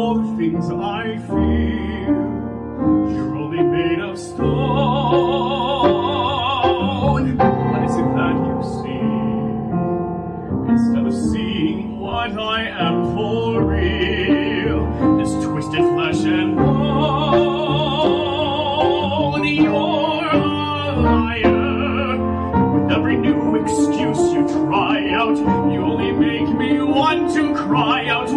I feel. You're only made of stone. What is it that you see? Instead of seeing what I am for real, this twisted flesh and bone, you're a liar. With every new excuse you try out, you only make me want to cry out.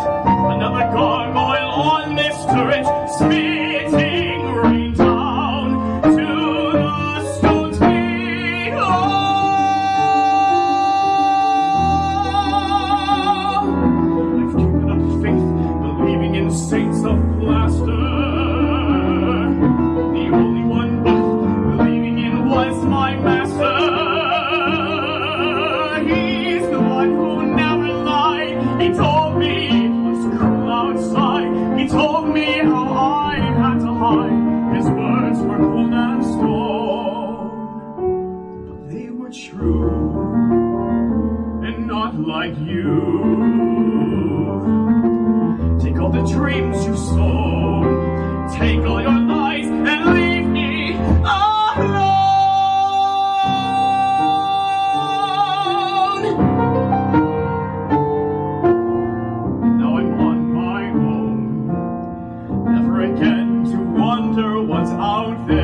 Would. Another gargoyle on this turret, spitting rain down to the stones below. I've given up faith, believing in saints His words were cold and stone, but they were true and not like you. Take all the dreams you sown, take all out there.